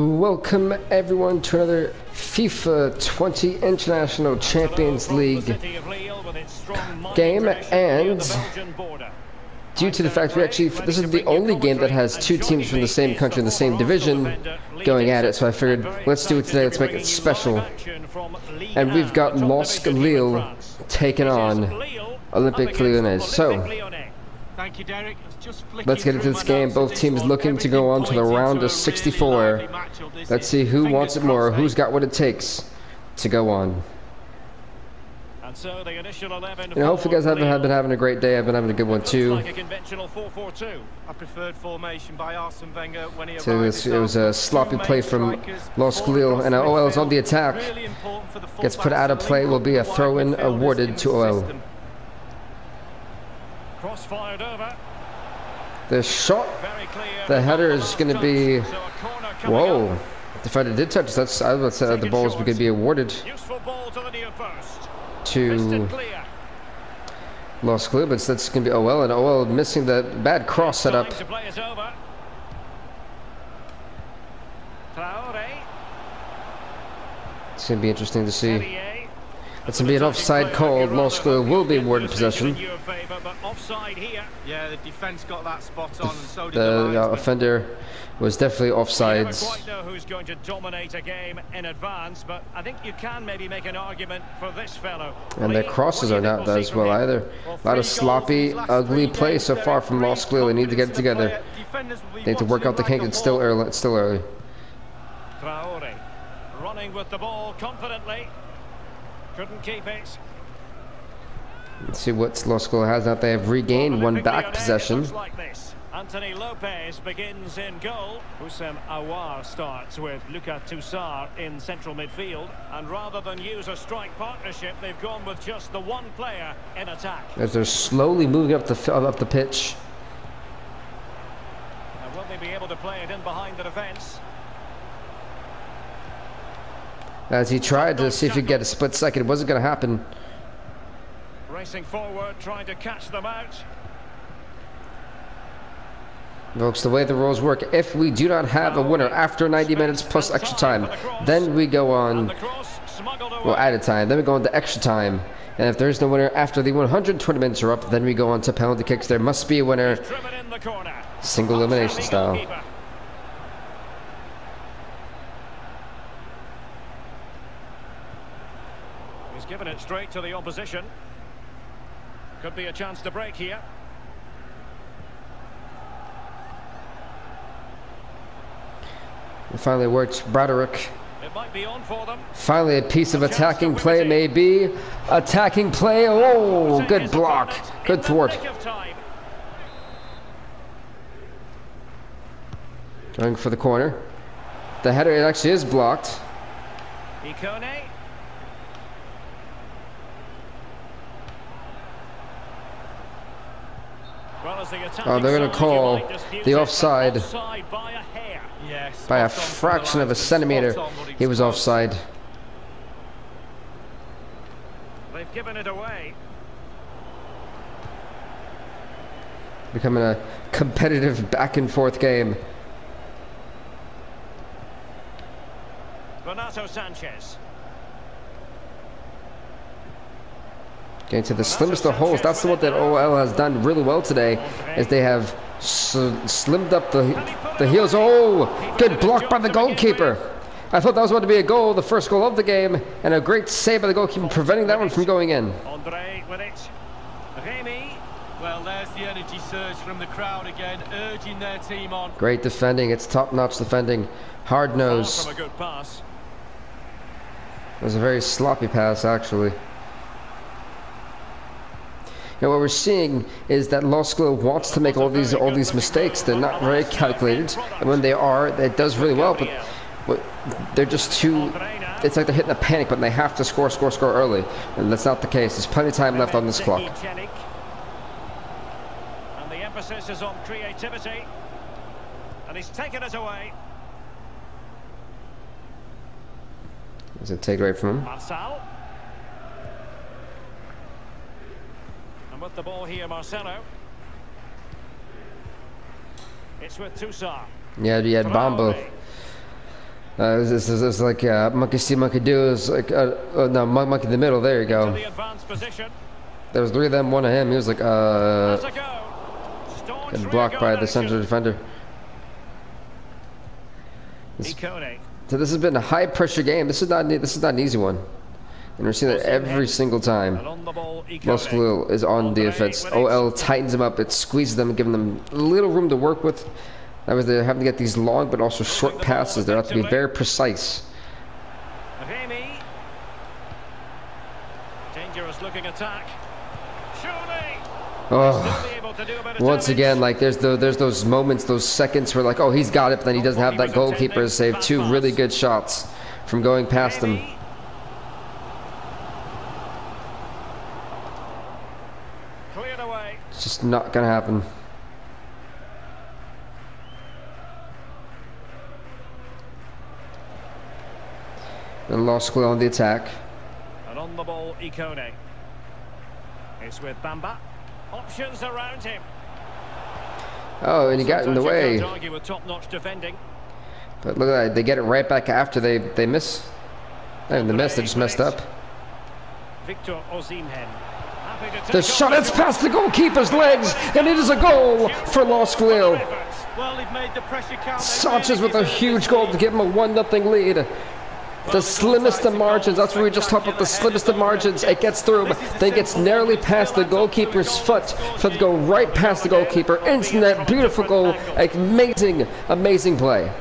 Welcome everyone to another FIFA 20 International Champions League game. And due to the fact we actually this is the only game that has two teams from the same country in the same division going at it so I figured let's do it today. Let's make it special. And we've got LOSC Lille taking on Olympique Lyonnais. So Thank you, Derek. Let's get into this game. Both teams looking to go on to the round of 64. Let's see who wants it more, who's got what it takes to go on. And so the initial 11 you know, hopefully you guys have been, having a great day. I've been having a good one too. Like a preferred formation by Arsene Wenger when he so it was, it was a sloppy play from LOSC Lille, and OL is on the attack. Gets put out of play. Will be a throw-in awarded to OL. Cross fired over. The shot, the header is going to be. Whoa! Defender did touch. That's I would say the ball is going to be awarded to LOSC Lille, but that's going to be oh OL, and oh OL missing the bad cross setup. It's going to be interesting to see. It's going to be an offside call. Lille will be awarded possession. Yeah, the defense got that spot on, so the, the offender was definitely offsides. quite know who's going to dominate a game in advance, but I think you can maybe make an argument for this fellow. And their crosses are not as well either. A lot of sloppy, ugly play so far from Lille. They need to get it together. They need to work out the kink. It's still early. It's still early. Traore running with the ball confidently. Couldn't keep it. Let's see what Lille has out. They have regained one back possession. Anthony Lopes begins in goal. Houssem Aouar starts with Lucas Tousart in central midfield. And rather than use a strike partnership, they've gone with just the one player in attack. As they're slowly moving up the up the pitch. Now, will they be able to play it in behind the defence? As he tried to see if he could get a split second, it wasn't going to happen. Racing forward, trying to catch them out. Folks, the way the rules work, if we do not have a winner after 90 minutes plus extra time, then we go on, well, added time, then we go on to extra time. And if there's no winner after the 120 minutes are up, then we go on to penalty kicks. There must be a winner, single elimination style. Given it straight to the opposition. Could be a chance to break here. It finally worked. Broderick. Finally, a piece of attacking play, maybe. Attacking play. Oh, good block. Good thwart. Going for the corner. The header it actually is blocked. Oh, they're going to call the offside by a fraction of a centimeter. He was offside. They've given it away. Becoming a competitive back and forth game. Renato Sanches. Getting to the slimmest of holes. That's what that OL has done really well today, is they have slimmed up the the heels. Oh, good block by the goalkeeper. I thought that was about to be a goal, the first goal of the game, and a great save by the goalkeeper, preventing that one from going in. Andre with. Remy. Well, there's the energy surge from the crowd again, urging their team on. Great defending. It's top-notch defending. Hard nose. From a good pass. It was a very sloppy pass, actually. Now what we're seeing is that LOSC Lille wants to make all these all these mistakes. They're not very calculated, and when they are, it does really well. But, they're just too. It's like they're hitting a panic button. They have to score, score, score early, and that's not the case. There's plenty of time left on this clock. And the emphasis is on creativity, and he's taken it away. Does it take away from him? Marçal. And with the ball here, Marcelo. It's with Tousart. Yeah, you had Bamba. Uh, this is, this is like uh, monkey see, monkey do. Is like uh, uh, no monkey in the middle. There you go. the. There was three of them, one of him. He was like uh, Has a go. Staunch getting rear blocked by the center defender. This-. So this has been a high pressure game. This is not this is not an easy one, and we're seeing that every single time. And on the ball, Ikone. LOSC Lille is on the offense. OL tightens them up. It squeezes them, giving them little room to work with. That was they're having to get these long but also short passes. They have to be very precise. Dangerous looking attack. Oh. Still be able to do a bit of Once again, like there's the, there's those moments, those seconds where like, oh, he's got it, but then he doesn't have that goalkeeper to save two really good shots from going past him. Remy. Cleared away. It's not gonna happen. And lost School on the attack. And on the ball, Ikone. It's with Bamba. Options around him. Oh, and he got in the way. with top-notch defending. But look at that, they get it right back after they they miss. And the miss, they just messed up. Victor Osimhen. Happy to take The shot is past the goalkeeper's legs, and it is a goal for LOSC Lille. Well, they've made the pressure count. They Sanches with a huge goal to give him a 1 0 lead. The slimmest of margins, that's what we just talked about, the slimmest of margins. It gets through, but then gets narrowly past the goalkeeper's foot. So to go right past the goalkeeper. Instant net, beautiful goal. Amazing, amazing play.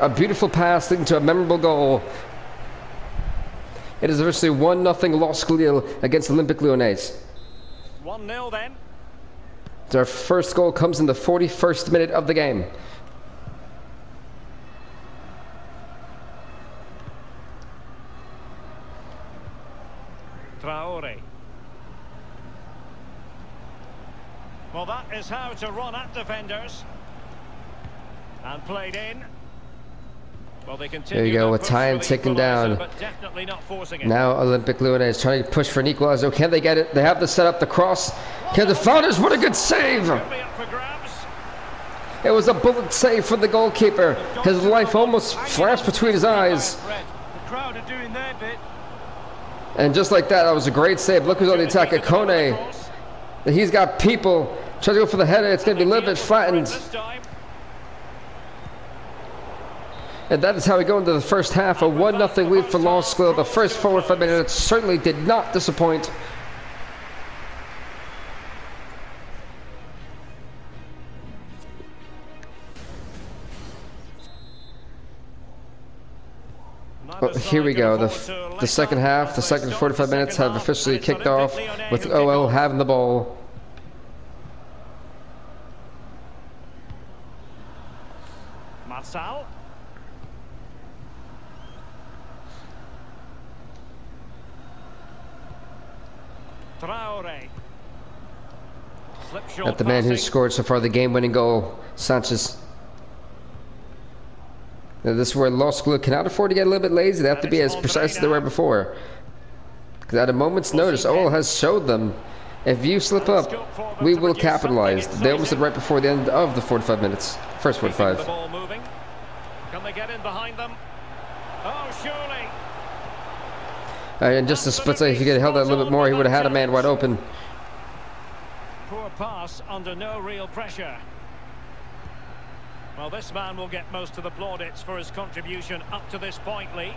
A beautiful pass into a memorable goal. It is officially 1 0 LOSC Lille against Olympique Lyonnais. 1-0 then. Their first goal comes in the 41st minute of the game. Traore. Well, that is how to run at defenders. And played in. Well, they There you go, with time ticking down. But definitely not forcing it. Now Olympique Lyonnais is trying to push for an equalizer. Can they get it? They have to set up the cross. Can the founders? What a good save! Could be up for grabs. It was a bullet save for the goalkeeper. His life almost flashed between his eyes. Red. The crowd are doing their bit. And just like that, that was a great save. Look who's on the attack. Ikone. He's got people. Tries to go for the header. It's going to be a little bit flattened. This time. And that is how we go into the first half. A 1 0 lead for Long School. The first 45 minutes certainly did not disappoint. Well, here we go. The, the second half, the second 45 minutes have officially kicked off with OL having the ball. At the man who scored so far the game-winning goal, Sanches. Now, this is where Los School cannot afford to get a little bit lazy. They have to be as precise as they were before. Because at a moment's notice, OL has showed them, if you slip up, we will capitalize. They almost did right before the end of the 45 minutes. First 45. The ball moving. Can they get in behind them? Oh, surely. And just a split second, if he could have held that a little bit more, he would have had a man wide open. Poor pass under no real pressure. Well, this man will get most of the plaudits for his contribution up to this point, Lee.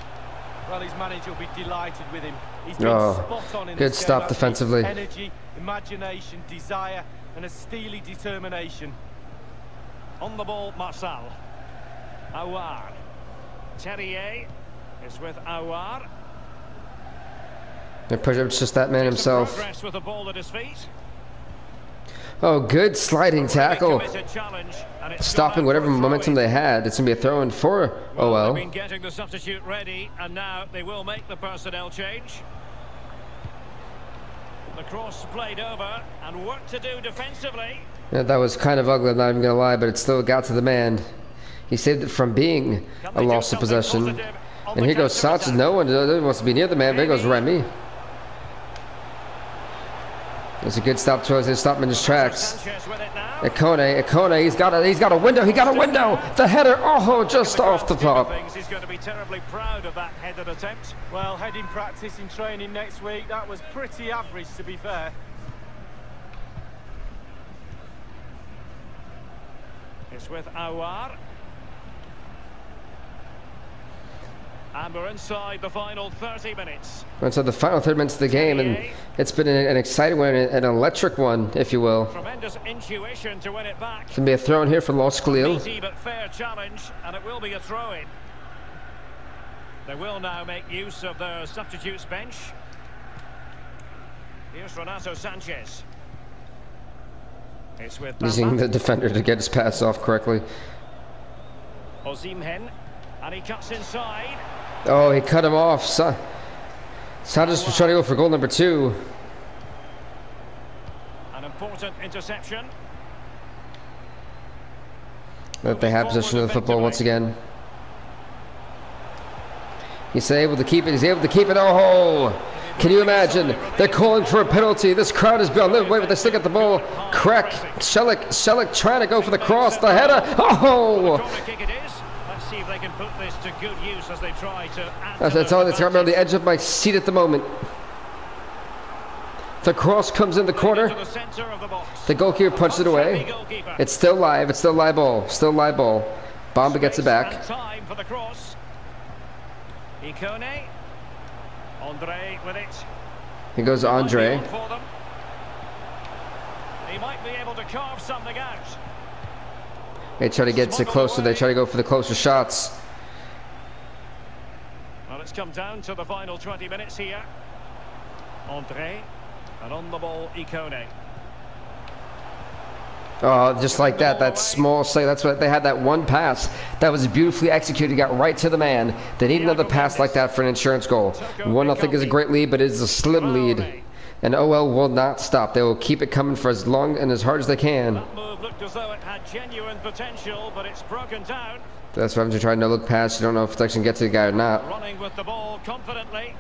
Well, his manager will be delighted with him. He's been Oh, spot on in good this game, stop defensively. Energy, imagination, desire, and a steely determination. On the ball, Marçal. Aouar. Terrier is with Aouar. And push up, it's just that man himself. Progress with the ball at his feet. Oh, good sliding tackle. committed challenge, and it's Stopping whatever momentum they had. It's going to be a throw in for Well, OL. they've been getting the substitute ready, and now they will make the personnel change. The cross played over, and work to do defensively. Yeah, that was kind of ugly, I'm not even going to lie, but it still got to the man. He saved it from being a loss of possession. And here goes? Sanches. No one uh, wants to be near the man. There goes Remy. It's a good stop to us. They stop him in his tracks. Sanches with it now. Ikone, Ikone, he's got a, he's got a window. He got a window. The header, oh, just off the top. Things, He's going to be terribly proud of that headed attempt. Well, heading practice in training next week, that was pretty average to be fair. It's with Aouar. And we're inside the final 30 minutes. We're Inside the final third minutes of the game, and it's been an, exciting one, an electric one, if you will. Tremendous intuition to win it back. It's gonna be a throw in here for LOSC Lille. Easy but fair challenge, and it will be a throw-in. They will now make use of their substitutes bench. Here's Renato Sanches. It's with Using the defender to get his pass off correctly. Osimhen, and he cuts inside. Oh, he cut him off. Sa Sanches was trying to go for goal number two. An important interception. That they have possession of the football once again. He's able to keep it. He's able to keep it. Oh, can you imagine? They're calling for a penalty. This crowd is beyond the way, but they still get the ball. Crack. Çelik. Çelik trying to go for the cross. The header. Oh. Corner kick it is. Let's see if they can put this to good use as they try to That's, to that's their all that's me on the edge of my seat at the moment. The cross comes in the corner. the centre of the box. The goalkeeper punches it away. It's still live. It's still live ball. Still live ball. Bamba gets it back. time for the cross. Ikone. Andre with it. He goes Andre. on for them. He might be able to carve something out. They try to get it closer. They try to go for the closer shots. Well, it's come down to the final 20 minutes here. Andre. And on the ball, Ikone. Oh, just like that. That small say. That's what they had. That one pass that was beautifully executed. Got right to the man. They need another pass like that for an insurance goal. One nothing is a great lead, but it is a slim lead. And OL will not stop. They will keep it coming for as long and as hard as they can. Looked as though it had genuine potential, but it's broken down. That's why I'm just trying to look past. You don't know if it's actually gonna get to the guy or not. Running with the ball confidently.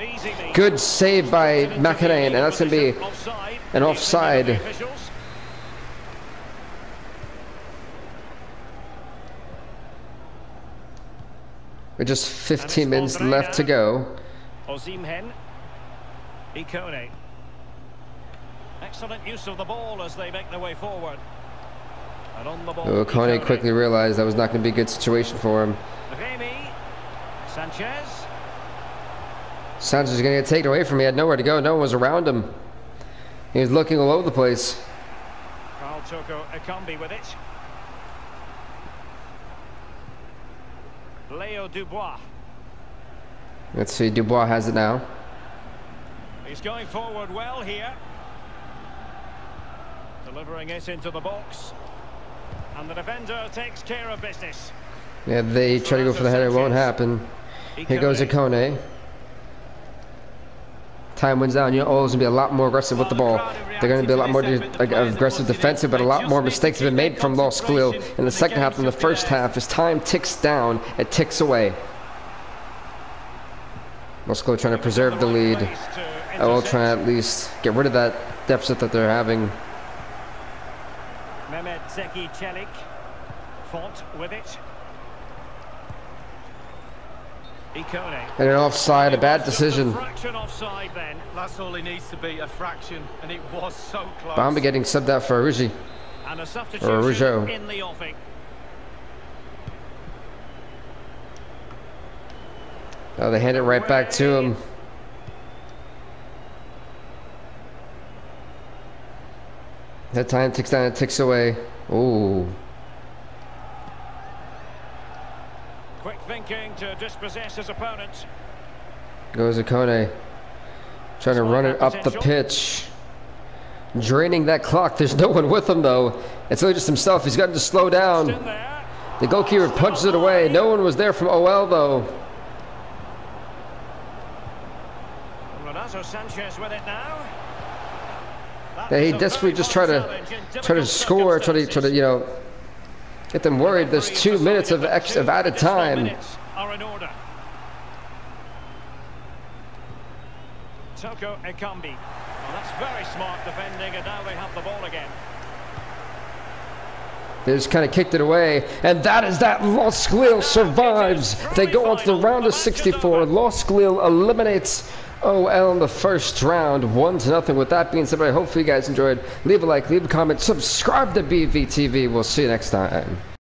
Easy. Good save by McInerney, and that's gonna be Offside. an offside. With just 15 minutes left to go. Osimhen. Ikone. Excellent use of the ball as they make their way forward. And on the ball. Oh, Kone quickly realized that was not going to be a good situation for him. Remy. Sanches. Sanches is going to get taken away from him. He had nowhere to go. No one was around him. He was looking all over the place. Karl Toko Ekambi with it. Leo Dubois. Let's see. Dubois has it now. He's going forward well here. Delivering it into the box. And the defender takes care of business. Yeah, they try to go for the header. It won't happen. Here goes. Ikone. Time wins down. You know, always going to be a lot more aggressive with the ball. They're going to be a lot more aggressive defensive, but a lot more mistakes have been made from LOSC Lille in the second half than the first half. As time ticks down, it ticks away. LOSC Lille trying to preserve the lead. I will try to at least get rid of that deficit that they're having. Mehmet Zeki Çelik. Font with it. Ikone. And an offside, a bad Just decision. fraction offside then. That's all he needs to be, a fraction, and it was so close. Bamba getting subbed out for Aruji. And a Or Rougeau. in the offing. Oh, they hand it right back to him. That time ticks down, it ticks away. Ooh. Quick thinking to dispossess his opponent. Goes Ikone. Trying to run it up the pitch. Draining that clock. There's no one with him, though. It's only just himself. He's got to slow down. The goalkeeper punches it away. No one was there from OL, though. Renato Sanches with it now. That he desperately just try to try to score, try to try to you know get them worried. There's two minutes of ex of added time. Are in order. Toko Ekambi. Well, that's very smart defending, and now they have the ball again. They just kind of kicked it away, and that is that. LOSC Lille survives. They go on to the round of 64. LOSC Lille eliminates OL in the first round, one to nothing. With that being said, I hopefully you guys enjoyed. Leave a like, leave a comment, subscribe to BVTV. We'll see you next time.